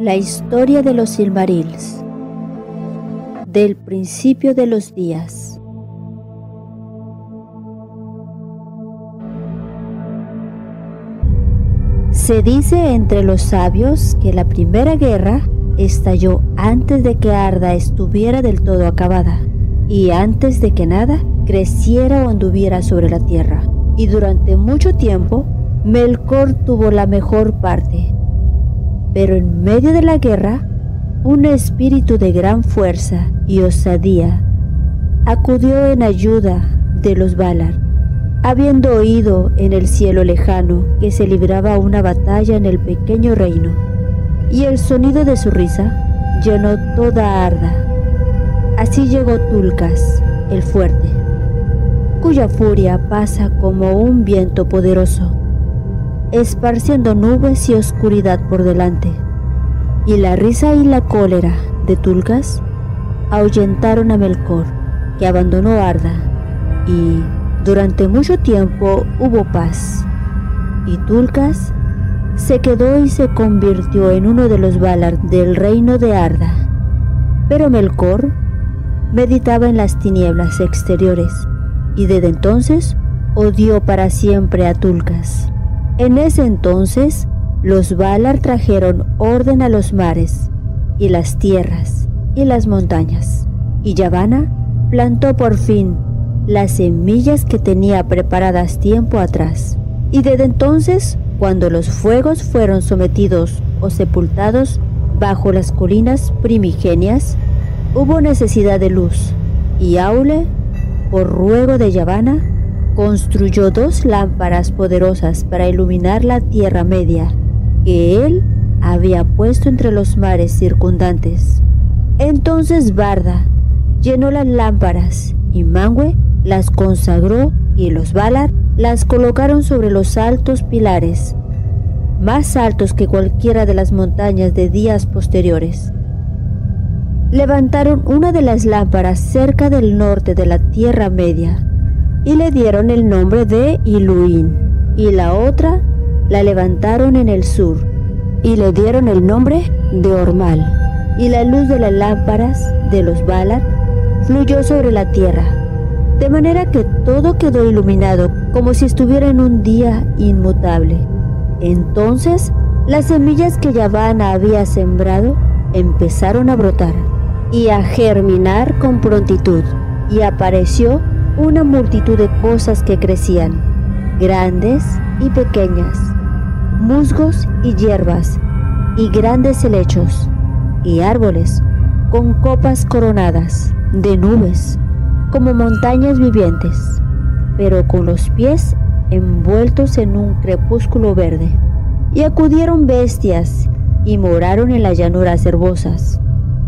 La historia de los Silmarils del principio de los días. Se dice entre los sabios que la primera guerra estalló antes de que Arda estuviera del todo acabada y antes de que nada creciera o anduviera sobre la tierra. Y durante mucho tiempo, Melkor tuvo la mejor parte. Pero en medio de la guerra, un espíritu de gran fuerza y osadía acudió en ayuda de los Valar, habiendo oído en el cielo lejano que se libraba una batalla en el pequeño reino, y el sonido de su risa llenó toda Arda. Así llegó Tulcas, el fuerte, cuya furia pasa como un viento poderoso, esparciendo nubes y oscuridad por delante. Y la risa y la cólera de Tulcas ahuyentaron a Melkor, que abandonó Arda, y durante mucho tiempo hubo paz. Y Tulcas se quedó y se convirtió en uno de los Valar del reino de Arda. Pero Melkor meditaba en las tinieblas exteriores y desde entonces odió para siempre a Tulcas. En ese entonces, los Valar trajeron orden a los mares y las tierras y las montañas, y Yavanna plantó por fin las semillas que tenía preparadas tiempo atrás. Y desde entonces, cuando los fuegos fueron sometidos o sepultados bajo las colinas primigenias, hubo necesidad de luz, y Aule por ruego de Yavanna, construyó dos lámparas poderosas para iluminar la Tierra Media que él había puesto entre los mares circundantes. Entonces Barda llenó las lámparas y Mangue las consagró y los Valar las colocaron sobre los altos pilares, más altos que cualquiera de las montañas de días posteriores levantaron una de las lámparas cerca del norte de la Tierra Media y le dieron el nombre de Iluín, y la otra la levantaron en el sur y le dieron el nombre de Ormal, y la luz de las lámparas de los Valar fluyó sobre la tierra, de manera que todo quedó iluminado como si estuviera en un día inmutable. Entonces, las semillas que Yavanna había sembrado empezaron a brotar y a germinar con prontitud, y apareció una multitud de cosas que crecían, grandes y pequeñas, musgos y hierbas, y grandes helechos, y árboles con copas coronadas de nubes, como montañas vivientes, pero con los pies envueltos en un crepúsculo verde. Y acudieron bestias y moraron en las llanuras herbosas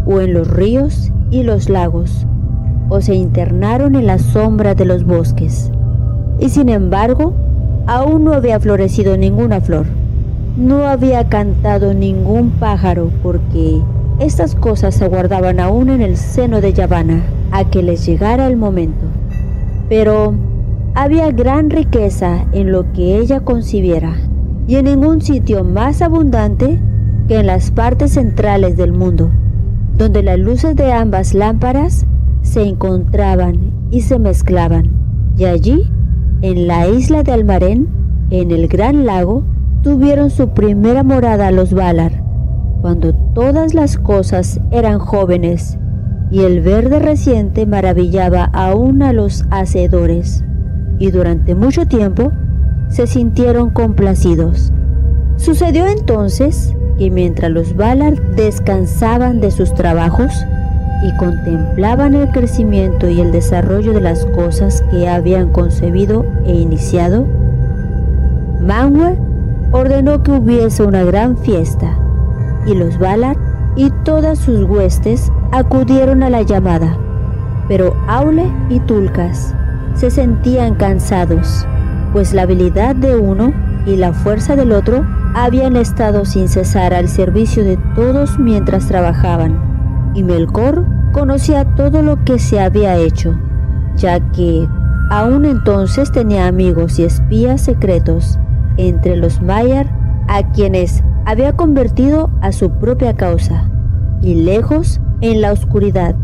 o en los ríos y los lagos, o se internaron en la sombra de los bosques. Y sin embargo, aún no había florecido ninguna flor. No había cantado ningún pájaro porque estas cosas se guardaban aún en el seno de Yavanna a que les llegara el momento. Pero había gran riqueza en lo que ella concibiera y en ningún sitio más abundante que en las partes centrales del mundo donde las luces de ambas lámparas se encontraban y se mezclaban. Y allí, en la isla de Almarén, en el gran lago, tuvieron su primera morada los Valar, cuando todas las cosas eran jóvenes y el verde reciente maravillaba aún a los hacedores, y durante mucho tiempo se sintieron complacidos. Sucedió entonces y mientras los Valar descansaban de sus trabajos y contemplaban el crecimiento y el desarrollo de las cosas que habían concebido e iniciado, Manwë ordenó que hubiese una gran fiesta, y los Valar y todas sus huestes acudieron a la llamada. Pero Aule y Tulcas se sentían cansados, pues la habilidad de uno y la fuerza del otro habían estado sin cesar al servicio de todos mientras trabajaban, y Melkor conocía todo lo que se había hecho, ya que aún entonces tenía amigos y espías secretos entre los Maiar a quienes había convertido a su propia causa, y lejos, en la oscuridad,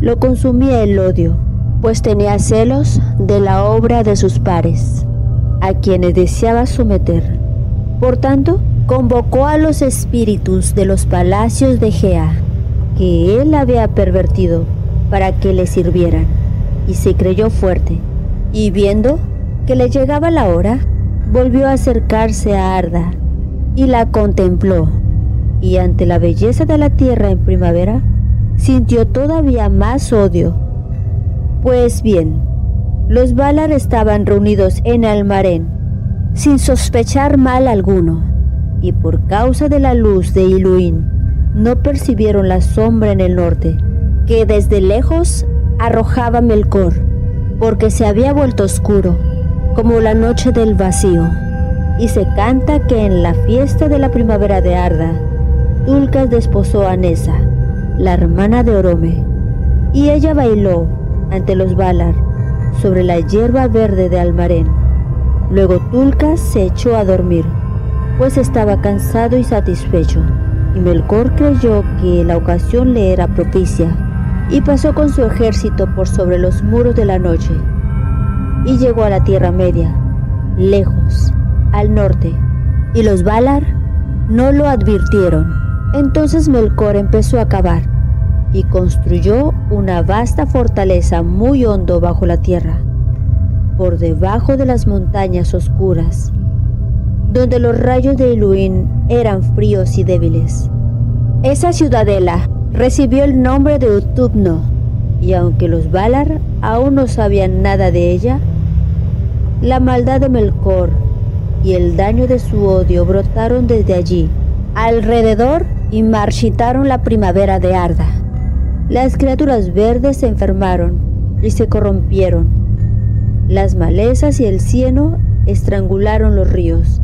lo consumía el odio, pues tenía celos de la obra de sus pares, a quienes deseaba someter. Por tanto, convocó a los espíritus de los palacios de Gea, que él había pervertido, para que le sirvieran, y se creyó fuerte, y viendo que le llegaba la hora, volvió a acercarse a Arda, y la contempló, y ante la belleza de la tierra en primavera, sintió todavía más odio. Pues bien, los Valar estaban reunidos en Almarén, sin sospechar mal alguno, y por causa de la luz de Iluín, no percibieron la sombra en el norte, que desde lejos arrojaba Melkor, porque se había vuelto oscuro, como la noche del vacío. Y se canta que en la fiesta de la primavera de Arda, Tulkas desposó a Nessa, la hermana de Orome, y ella bailó ante los Valar sobre la hierba verde de Almarén. Luego Tulkas se echó a dormir, pues estaba cansado y satisfecho, y Melkor creyó que la ocasión le era propicia, y pasó con su ejército por sobre los muros de la noche, y llegó a la Tierra Media, lejos, al norte, y los Valar no lo advirtieron. Entonces Melkor empezó a cavar y construyó una vasta fortaleza muy hondo bajo la tierra, por debajo de las montañas oscuras, donde los rayos de Iluín eran fríos y débiles. Esa ciudadela recibió el nombre de Utubno, y aunque los Valar aún no sabían nada de ella, la maldad de Melkor y el daño de su odio brotaron desde allí. Alrededor y marchitaron la primavera de Arda. Las criaturas verdes se enfermaron y se corrompieron. Las malezas y el cieno estrangularon los ríos.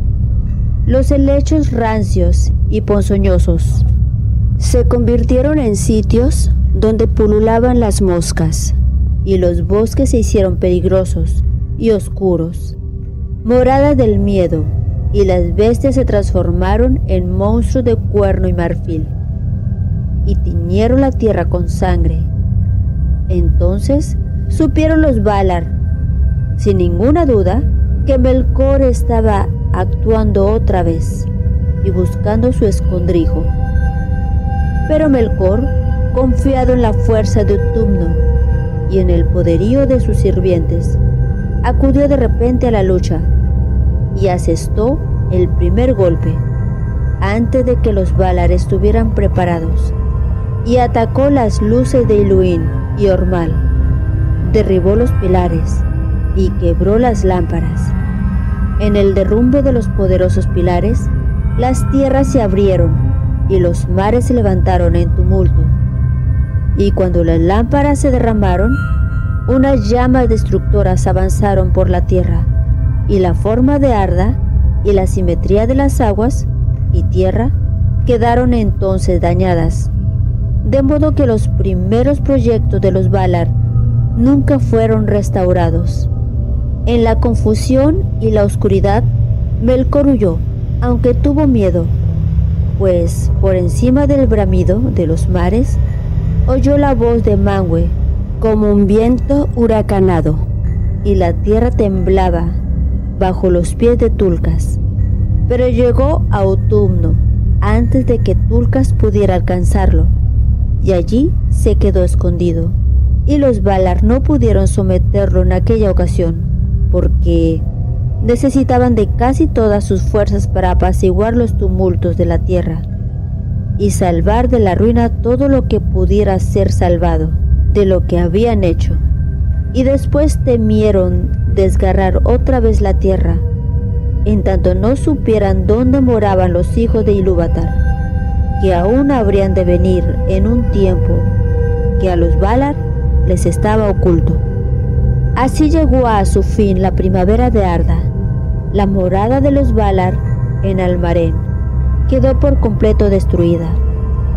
Los helechos rancios y ponzoñosos se convirtieron en sitios donde pululaban las moscas, y los bosques se hicieron peligrosos y oscuros, morada del miedo y las bestias se transformaron en monstruos de cuerno y marfil, y tiñeron la tierra con sangre. Entonces supieron los Valar, sin ninguna duda, que Melkor estaba actuando otra vez y buscando su escondrijo. Pero Melkor, confiado en la fuerza de Utumno y en el poderío de sus sirvientes, acudió de repente a la lucha y asestó el primer golpe antes de que los Valar estuvieran preparados y atacó las luces de Iluín y Ormal, derribó los pilares y quebró las lámparas. En el derrumbe de los poderosos pilares, las tierras se abrieron y los mares se levantaron en tumulto. Y cuando las lámparas se derramaron, unas llamas destructoras avanzaron por la tierra y la forma de Arda y la simetría de las aguas y tierra quedaron entonces dañadas, de modo que los primeros proyectos de los Valar nunca fueron restaurados. En la confusión y la oscuridad, Melkor huyó, aunque tuvo miedo, pues por encima del bramido de los mares, oyó la voz de Manwë como un viento huracanado, y la tierra temblaba bajo los pies de Tulcas, pero llegó a Utumno antes de que Tulcas pudiera alcanzarlo, y allí se quedó escondido. Y los Valar no pudieron someterlo en aquella ocasión, porque necesitaban de casi todas sus fuerzas para apaciguar los tumultos de la tierra y salvar de la ruina todo lo que pudiera ser salvado de lo que habían hecho. Y después temieron desgarrar otra vez la tierra, en tanto no supieran dónde moraban los hijos de Ilúvatar, que aún habrían de venir en un tiempo que a los Valar les estaba oculto. Así llegó a su fin la primavera de Arda. La morada de los Valar en Almarén quedó por completo destruida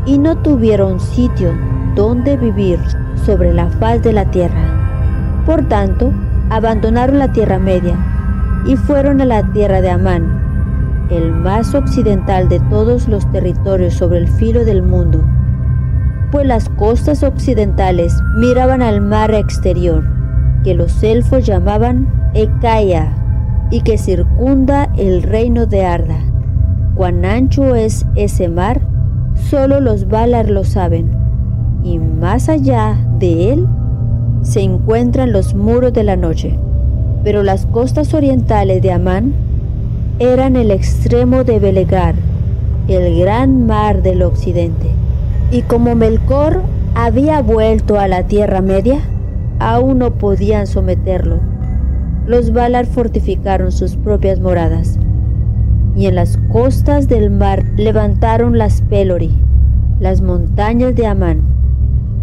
y no tuvieron sitio donde vivir sobre la faz de la tierra. Por tanto, abandonaron la Tierra Media y fueron a la tierra de Amán, el más occidental de todos los territorios sobre el filo del mundo, pues las costas occidentales miraban al mar exterior, que los elfos llamaban Ekaya, y que circunda el reino de Arda. Cuán ancho es ese mar, solo los Valar lo saben, y más allá de él se encuentran los muros de la noche. Pero las costas orientales de Amán eran el extremo de Belegar, el gran mar del occidente. Y como Melkor había vuelto a la Tierra Media, aún no podían someterlo. Los Valar fortificaron sus propias moradas, y en las costas del mar levantaron las Pelori, las montañas de Amán,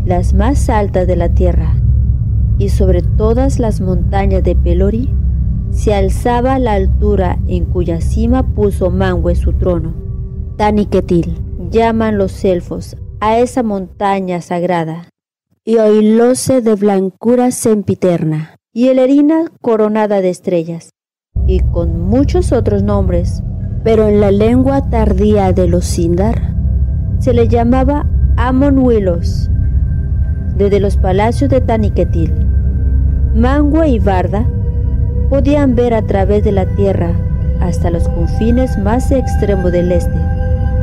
las más altas de la tierra, y sobre todas las montañas de Pelori se alzaba la altura en cuya cima puso Manwë su trono. Taniquetil llaman los elfos a esa montaña sagrada, y oilóse de blancura sempiterna, y Elerina coronada de estrellas, y con muchos otros nombres, pero en la lengua tardía de los Sindar se le llamaba Amon Willos, desde los palacios de Taniquetil. Mangue y Barda podían ver a través de la tierra hasta los confines más extremos del este.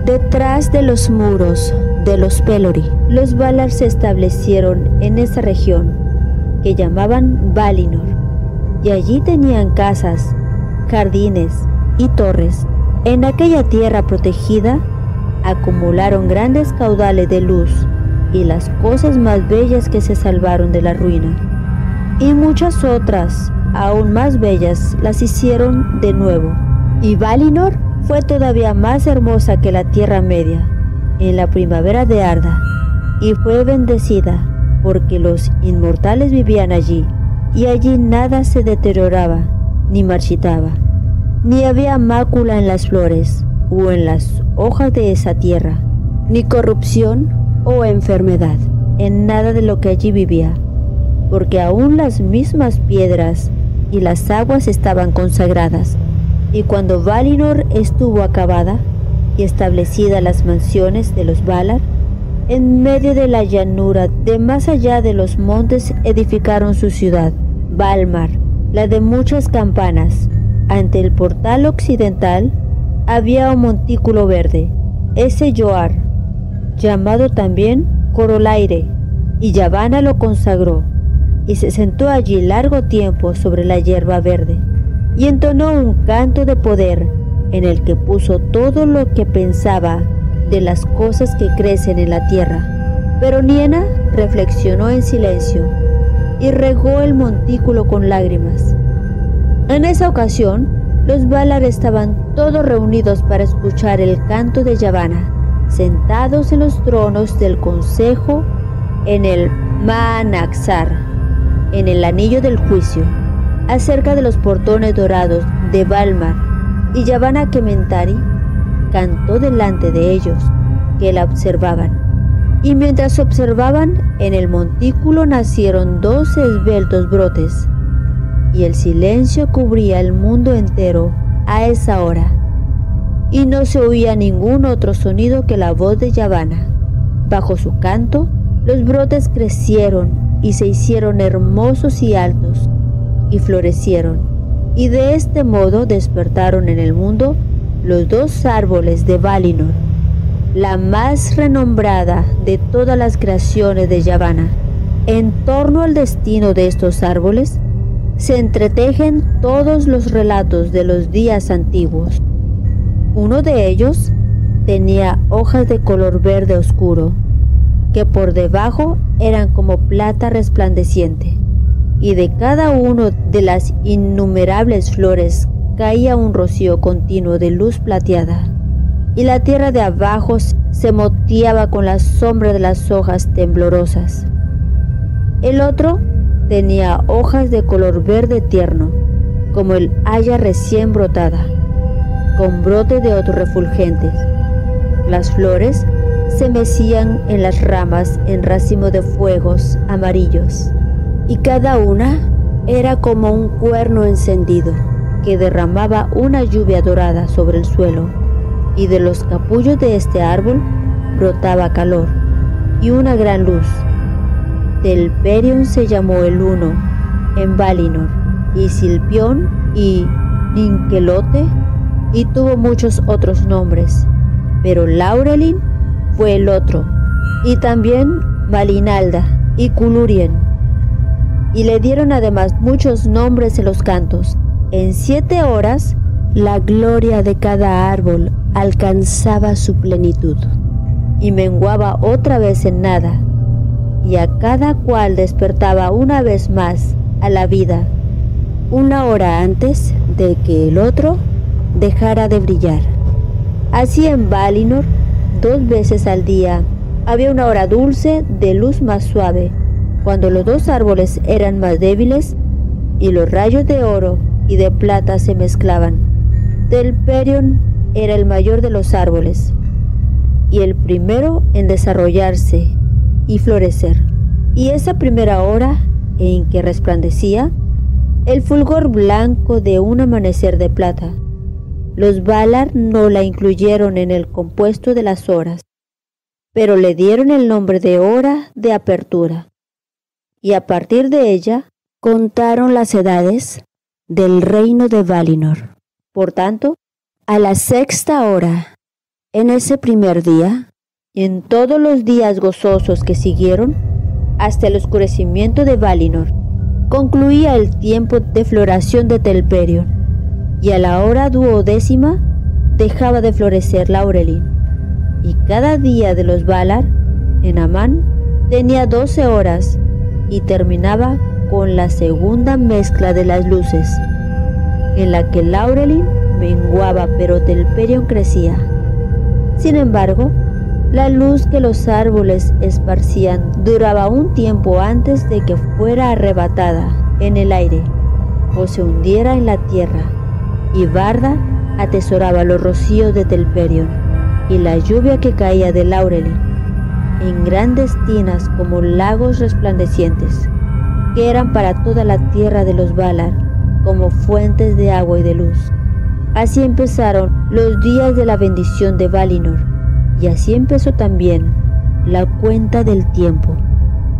Detrás de los muros de los Pelori, los Valar se establecieron en esa región que llamaban Valinor, y allí tenían casas, jardines y torres. En aquella tierra protegida acumularon grandes caudales de luz y las cosas más bellas que se salvaron de la ruina y muchas otras, aún más bellas, las hicieron de nuevo. Y Valinor fue todavía más hermosa que la Tierra Media, en la primavera de Arda, y fue bendecida, porque los inmortales vivían allí, y allí nada se deterioraba, ni marchitaba, ni había mácula en las flores, o en las hojas de esa tierra, ni corrupción o enfermedad, en nada de lo que allí vivía porque aún las mismas piedras y las aguas estaban consagradas. Y cuando Valinor estuvo acabada y establecida las mansiones de los Valar, en medio de la llanura de más allá de los montes edificaron su ciudad, Valmar, la de muchas campanas. Ante el portal occidental había un montículo verde, ese Yoar, llamado también Corolaire, y Yavanna lo consagró y se sentó allí largo tiempo sobre la hierba verde y entonó un canto de poder en el que puso todo lo que pensaba de las cosas que crecen en la tierra. Pero Niena reflexionó en silencio y regó el montículo con lágrimas. En esa ocasión, los Valar estaban todos reunidos para escuchar el canto de Yavanna, sentados en los tronos del consejo en el Manaxar en el anillo del juicio, acerca de los portones dorados de Balmar, y Yavanna Kementari cantó delante de ellos, que la observaban. Y mientras observaban, en el montículo nacieron dos esbeltos brotes, y el silencio cubría el mundo entero a esa hora, y no se oía ningún otro sonido que la voz de Yavanna. Bajo su canto, los brotes crecieron y se hicieron hermosos y altos, y florecieron, y de este modo despertaron en el mundo los dos árboles de Valinor, la más renombrada de todas las creaciones de Yavanna. En torno al destino de estos árboles se entretejen todos los relatos de los días antiguos. Uno de ellos tenía hojas de color verde oscuro, que por debajo eran como plata resplandeciente, y de cada uno de las innumerables flores caía un rocío continuo de luz plateada, y la tierra de abajo se moteaba con la sombra de las hojas temblorosas. El otro tenía hojas de color verde tierno, como el haya recién brotada, con brote de otros refulgentes. Las flores se mecían en las ramas en racimo de fuegos amarillos, y cada una era como un cuerno encendido que derramaba una lluvia dorada sobre el suelo, y de los capullos de este árbol brotaba calor y una gran luz. Telperion se llamó el uno en Valinor, y Silpión y Ninkelote, y tuvo muchos otros nombres, pero Laurelin fue el otro, y también Valinalda y Culurien. Y le dieron además muchos nombres en los cantos. En siete horas, la gloria de cada árbol alcanzaba su plenitud y menguaba otra vez en nada, y a cada cual despertaba una vez más a la vida, una hora antes de que el otro dejara de brillar. Así en Valinor, dos veces al día, había una hora dulce de luz más suave, cuando los dos árboles eran más débiles y los rayos de oro y de plata se mezclaban. Telperion era el mayor de los árboles y el primero en desarrollarse y florecer. Y esa primera hora en que resplandecía el fulgor blanco de un amanecer de plata. Los Valar no la incluyeron en el compuesto de las horas, pero le dieron el nombre de hora de apertura. Y a partir de ella contaron las edades del reino de Valinor. Por tanto, a la sexta hora, en ese primer día, y en todos los días gozosos que siguieron, hasta el oscurecimiento de Valinor, concluía el tiempo de floración de Telperion, y a la hora duodécima dejaba de florecer Laurelin, y cada día de los Valar, en Amán, tenía doce horas y terminaba con la segunda mezcla de las luces, en la que Laurelin menguaba pero Telperion crecía. Sin embargo, la luz que los árboles esparcían duraba un tiempo antes de que fuera arrebatada en el aire o se hundiera en la tierra, y Barda atesoraba los rocíos de Telperion y la lluvia que caía de Laurelin en grandes tinas como lagos resplandecientes, que eran para toda la tierra de los Valar como fuentes de agua y de luz. Así empezaron los días de la bendición de Valinor y así empezó también la cuenta del tiempo.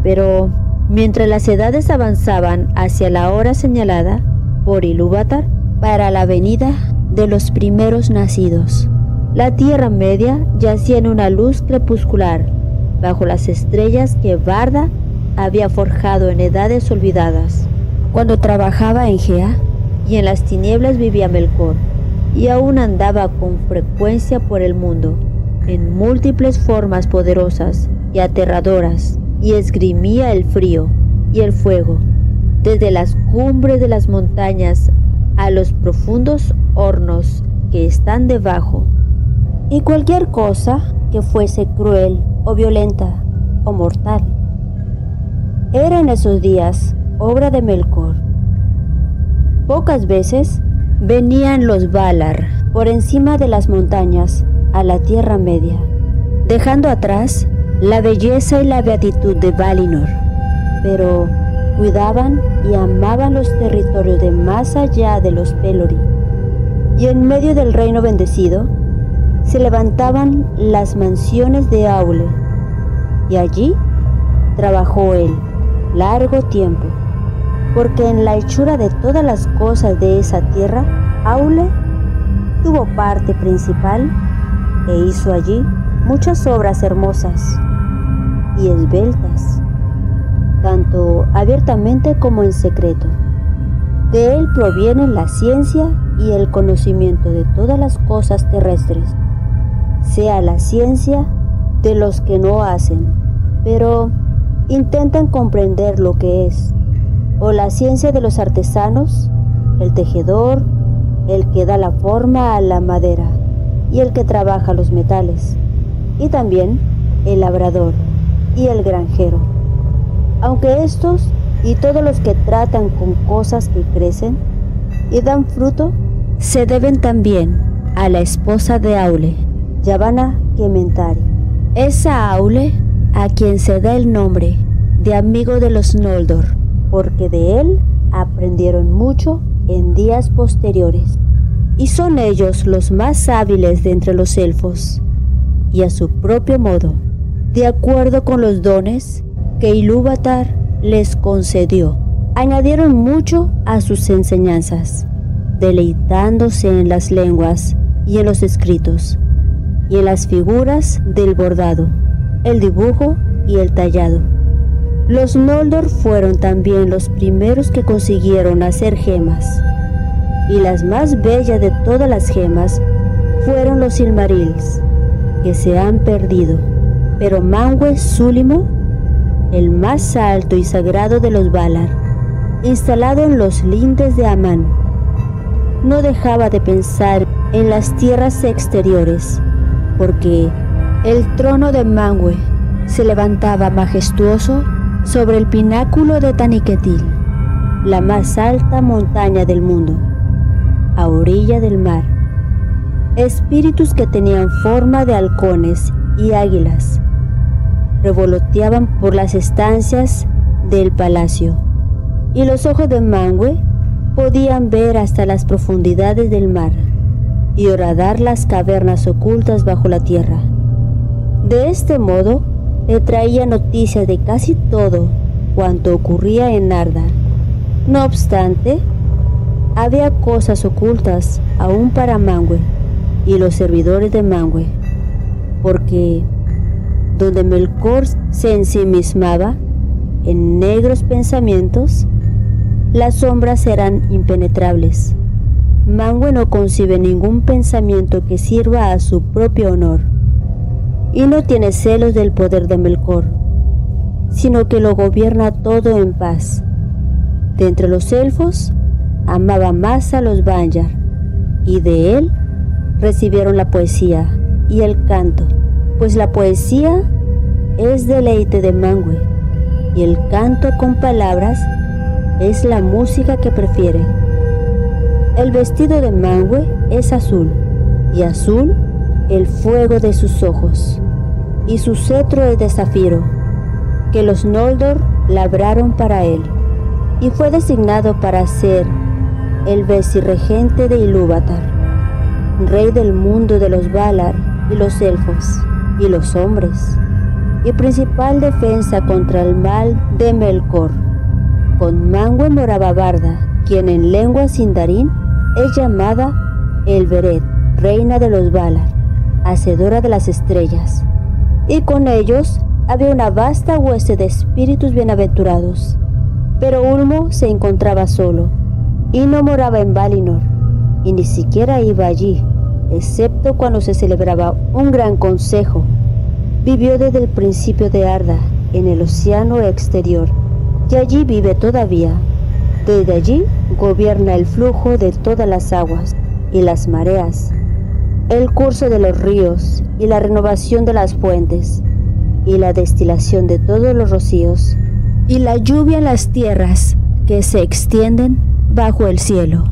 Pero mientras las edades avanzaban hacia la hora señalada por Ilúvatar para la venida de los primeros nacidos, la Tierra Media yacía en una luz crepuscular bajo las estrellas que Barda había forjado en edades olvidadas. Cuando trabajaba en Gea y en las tinieblas vivía Melkor, y aún andaba con frecuencia por el mundo en múltiples formas poderosas y aterradoras, y esgrimía el frío y el fuego, desde las cumbres de las montañas a los profundos hornos que están debajo, y cualquier cosa que fuese cruel o violenta o mortal. Era en esos días obra de Melkor. Pocas veces venían los Valar por encima de las montañas a la Tierra Media, dejando atrás la belleza y la beatitud de Valinor, pero cuidaban y amaban los territorios de más allá de los Pelori. Y en medio del reino bendecido se levantaban las mansiones de Aule, y allí trabajó él largo tiempo, porque en la hechura de todas las cosas de esa tierra, Aule tuvo parte principal e hizo allí muchas obras hermosas y esbeltas, tanto abiertamente como en secreto. De él provienen la ciencia y el conocimiento de todas las cosas terrestres, sea la ciencia de los que no hacen, pero intentan comprender lo que es, o la ciencia de los artesanos, el tejedor, el que da la forma a la madera y el que trabaja los metales, y también el labrador y el granjero. Aunque estos y todos los que tratan con cosas que crecen y dan fruto, se deben también a la esposa de Aule, Yavanna Kementari. Esa Aule a quien se da el nombre de amigo de los Noldor, porque de él aprendieron mucho en días posteriores, y son ellos los más hábiles de entre los elfos, y a su propio modo, de acuerdo con los dones que Ilúvatar les concedió, añadieron mucho a sus enseñanzas, deleitándose en las lenguas y en los escritos, y en las figuras del bordado, el dibujo y el tallado. Los Noldor fueron también los primeros que consiguieron hacer gemas, y las más bellas de todas las gemas fueron los Silmarils, que se han perdido. Pero Manwë Súlimo, el más alto y sagrado de los Valar, instalado en los lindes de Amán, no dejaba de pensar en las tierras exteriores, porque el trono de Manwë se levantaba majestuoso sobre el pináculo de Taniquetil, la más alta montaña del mundo, a orilla del mar. Espíritus que tenían forma de halcones y águilas revoloteaban por las estancias del palacio, y los ojos de Mangue podían ver hasta las profundidades del mar y horadar las cavernas ocultas bajo la tierra. De este modo, le traía noticias de casi todo cuanto ocurría en Narda. No obstante, había cosas ocultas aún para Mangue y los servidores de Mangue, porque donde Melkor se ensimismaba en negros pensamientos, las sombras eran impenetrables. Mangue no concibe ningún pensamiento que sirva a su propio honor y no tiene celos del poder de Melkor, sino que lo gobierna todo en paz. De entre los elfos, amaba más a los Banyar, y de él recibieron la poesía y el canto, pues la poesía es deleite de Mangue, y el canto con palabras es la música que prefiere. El vestido de Mangue es azul, y azul el fuego de sus ojos, y su cetro es de zafiro, que los Noldor labraron para él, y fue designado para ser el vicerregente de Ilúvatar, rey del mundo de los Valar y los elfos y los hombres, y principal defensa contra el mal de Melkor. Con Mangue moraba Barda, quien en lengua sindarin es llamada Elberet, reina de los Valar hacedora de las estrellas, y con ellos había una vasta hueste de espíritus bienaventurados. Pero Ulmo se encontraba solo, y no moraba en Valinor, y ni siquiera iba allí, excepto cuando se celebraba un gran consejo. Vivió desde el principio de Arda, en el océano exterior, y allí vive todavía. Desde allí gobierna el flujo de todas las aguas y las mareas el curso de los ríos y la renovación de las fuentes y la destilación de todos los rocíos y la lluvia en las tierras que se extienden bajo el cielo.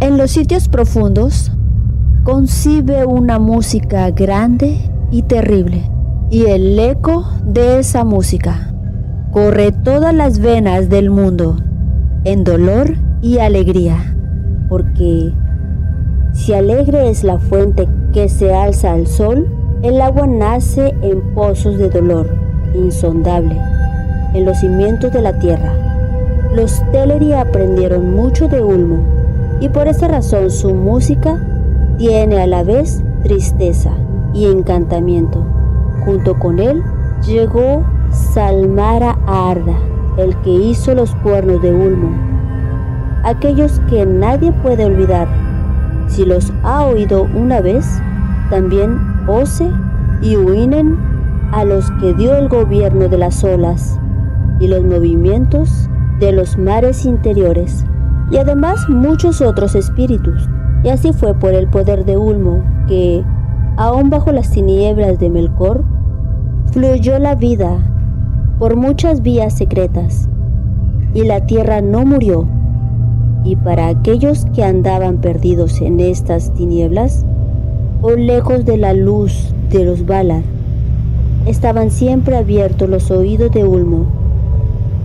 En los sitios profundos concibe una música grande y terrible y el eco de esa música corre todas las venas del mundo en dolor y alegría porque si alegre es la fuente que se alza al sol, el agua nace en pozos de dolor insondable, en los cimientos de la tierra. Los Teleri aprendieron mucho de Ulmo y por esa razón su música tiene a la vez tristeza y encantamiento. Junto con él llegó Salmara Arda, el que hizo los cuernos de Ulmo, aquellos que nadie puede olvidar si los ha oído una vez, también ose y huinen a los que dio el gobierno de las olas y los movimientos de los mares interiores, y además muchos otros espíritus. Y así fue por el poder de Ulmo que, aún bajo las tinieblas de Melkor, fluyó la vida por muchas vías secretas, y la tierra no murió, y para aquellos que andaban perdidos en estas tinieblas o lejos de la luz de los Valar, estaban siempre abiertos los oídos de Ulmo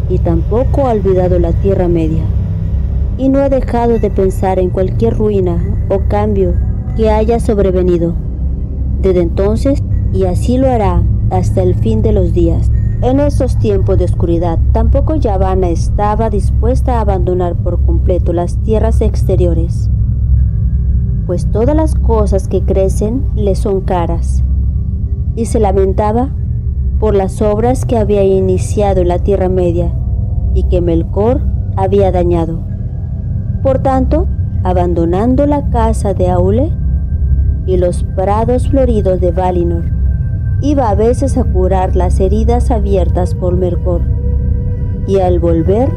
y tampoco ha olvidado la Tierra Media. y no ha dejado de pensar en cualquier ruina o cambio que haya sobrevenido. Desde entonces, y así lo hará hasta el fin de los días. En esos tiempos de oscuridad, tampoco Yavanna estaba dispuesta a abandonar por completo las tierras exteriores, pues todas las cosas que crecen le son caras, y se lamentaba por las obras que había iniciado en la Tierra Media y que Melkor había dañado. Por tanto, abandonando la casa de Aule y los prados floridos de Valinor, iba a veces a curar las heridas abiertas por Melkor, y al volver,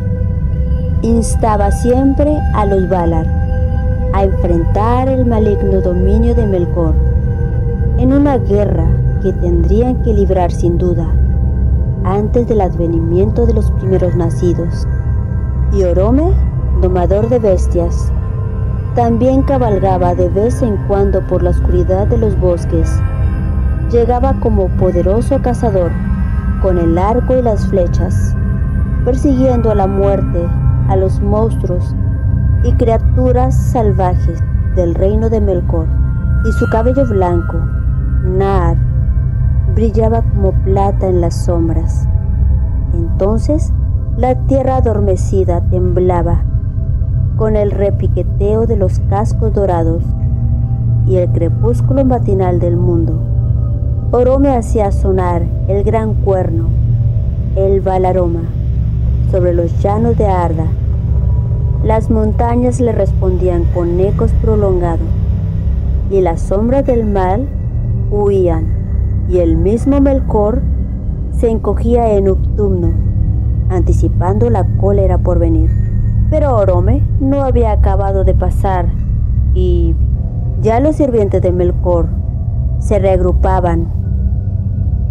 instaba siempre a los Valar a enfrentar el maligno dominio de Melkor en una guerra que tendrían que librar sin duda antes del advenimiento de los primeros nacidos. Y Orome, domador de bestias, también cabalgaba de vez en cuando por la oscuridad de los bosques. Llegaba como poderoso cazador, con el arco y las flechas, persiguiendo a la muerte, a los monstruos y criaturas salvajes del reino de Melkor, y su cabello blanco, Nar, brillaba como plata en las sombras. Entonces la tierra adormecida temblaba con el repiqueteo de los cascos dorados y el crepúsculo matinal del mundo. Orome hacía sonar el gran cuerno, el balaroma, sobre los llanos de Arda. Las montañas le respondían con ecos prolongados y las sombras del mal huían y el mismo Melkor se encogía en Uptumno, anticipando la cólera por venir. Pero Orome no había acabado de pasar y ya los sirvientes de Melkor se reagrupaban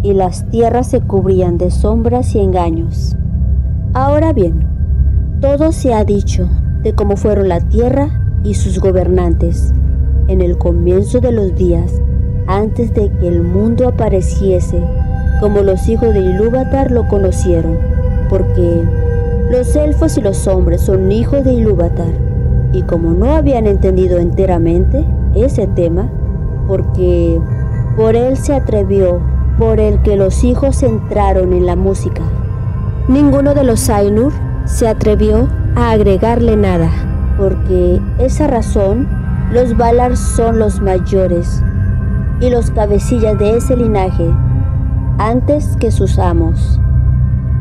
y las tierras se cubrían de sombras y engaños. Ahora bien, todo se ha dicho de cómo fueron la tierra y sus gobernantes en el comienzo de los días antes de que el mundo apareciese, como los hijos de Ilúvatar lo conocieron, porque los elfos y los hombres son hijos de Ilúvatar, y como no habían entendido enteramente ese tema, porque por él se atrevió, por el que los hijos entraron en la música. Ninguno de los Ainur se atrevió a agregarle nada, porque esa razón los Valar son los mayores y los cabecillas de ese linaje antes que sus amos.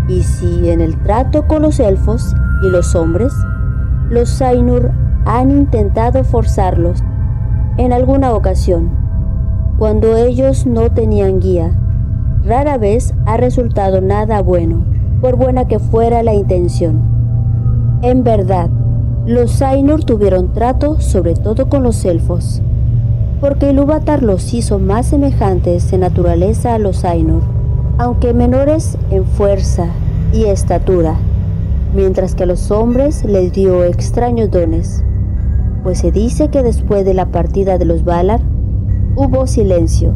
Y si en el trato con los elfos y los hombres, los Ainur han intentado forzarlos en alguna ocasión, cuando ellos no tenían guía, rara vez ha resultado nada bueno, por buena que fuera la intención. En verdad, los Ainur tuvieron trato sobre todo con los elfos, porque Ilúvatar los hizo más semejantes en naturaleza a los Ainur, aunque menores en fuerza y estatura, mientras que a los hombres les dio extraños dones, pues se dice que después de la partida de los Valar hubo silencio,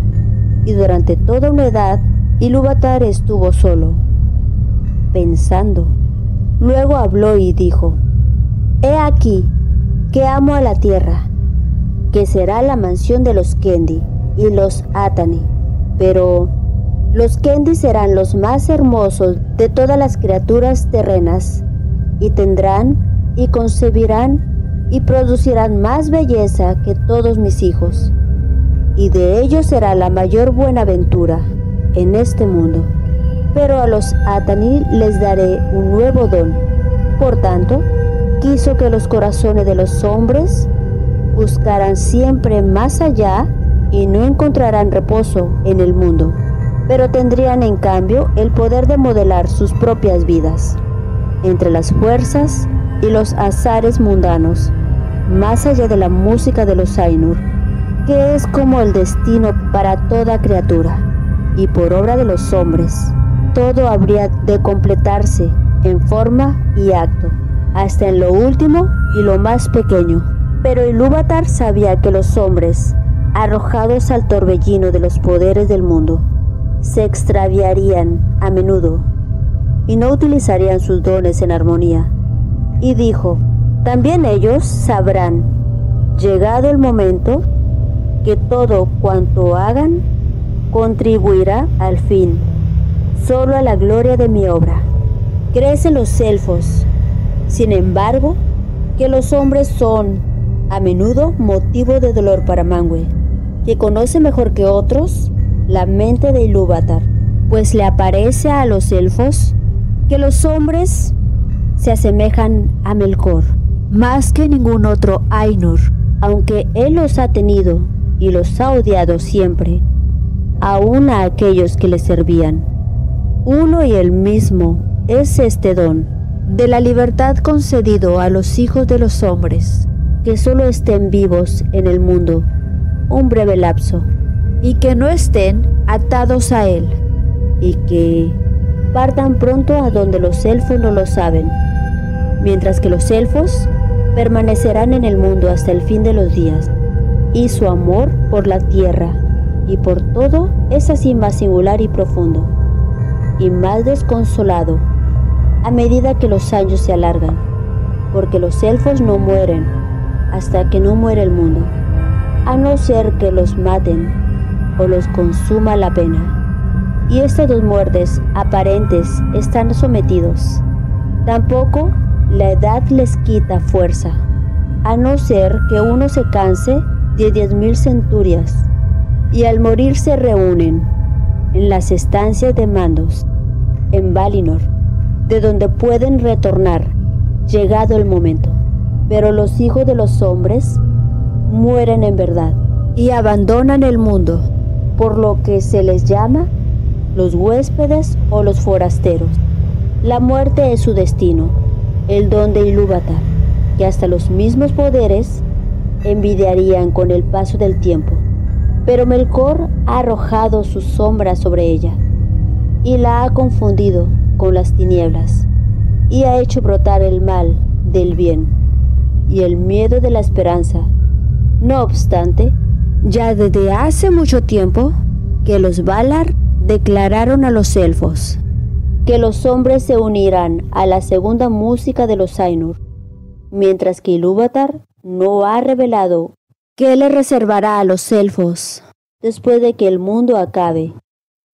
y durante toda una edad Ilúvatar estuvo solo, pensando. Luego habló y dijo, He aquí que amo a la tierra que será la mansión de los Kendi y los Atani. Pero los Kendi serán los más hermosos de todas las criaturas terrenas, y tendrán y concebirán y producirán más belleza que todos mis hijos, y de ellos será la mayor buenaventura en este mundo. Pero a los Atani les daré un nuevo don. Por tanto, quiso que los corazones de los hombres buscarán siempre más allá y no encontrarán reposo en el mundo, pero tendrían en cambio el poder de modelar sus propias vidas, entre las fuerzas y los azares mundanos, más allá de la música de los Ainur, que es como el destino para toda criatura, y por obra de los hombres, todo habría de completarse en forma y acto, hasta en lo último y lo más pequeño. Pero Ilúvatar sabía que los hombres, arrojados al torbellino de los poderes del mundo, se extraviarían a menudo y no utilizarían sus dones en armonía. Y dijo, También ellos sabrán, llegado el momento, que todo cuanto hagan contribuirá al fin, solo a la gloria de mi obra. Crecen los elfos, sin embargo, que los hombres son a menudo motivo de dolor para Mangue, que conoce mejor que otros la mente de Ilúvatar, pues le aparece a los elfos que los hombres se asemejan a Melkor, más que ningún otro Ainur, aunque él los ha tenido y los ha odiado siempre, aún a aquellos que le servían. Uno y el mismo es este don de la libertad concedido a los hijos de los hombres, que solo estén vivos en el mundo. Un breve lapso, y que no estén atados a él, y que partan pronto a donde los elfos no lo saben, mientras que los elfos permanecerán en el mundo hasta el fin de los días, y su amor por la tierra y por todo es así más singular y profundo, y más desconsolado a medida que los años se alargan, porque los elfos no mueren hasta que no muere el mundo, a no ser que los maten o los consuma la pena. Y estas dos muertes aparentes están sometidos. Tampoco la edad les quita fuerza, a no ser que uno se canse de diez mil centurias, y al morir se reúnen en las estancias de mandos, en Valinor, de donde pueden retornar, llegado el momento. Pero los hijos de los hombres mueren en verdad y abandonan el mundo, por lo que se les llama los huéspedes o los forasteros. La muerte es su destino, el don de Ilúvatar, que hasta los mismos poderes envidiarían con el paso del tiempo. Pero Melkor ha arrojado su sombra sobre ella y la ha confundido con las tinieblas y ha hecho brotar el mal del bien y el miedo de la esperanza. No obstante, ya desde hace mucho tiempo que los Valar declararon a los elfos que los hombres se unirán a la segunda música de los Ainur, mientras que Ilúvatar no ha revelado qué le reservará a los elfos después de que el mundo acabe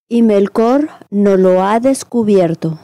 y Melkor no lo ha descubierto.